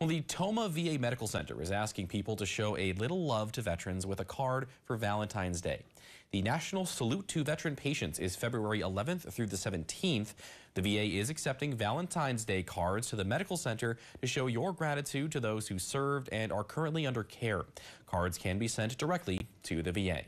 Well, the Tomah VA Medical Center is asking people to show a little love to veterans with a card for Valentine's Day. The National Salute to Veteran Patients is February 11th through the 17th. The VA is accepting Valentine's Day cards to the medical center to show your gratitude to those who served and are currently under care. Cards can be sent directly to the VA.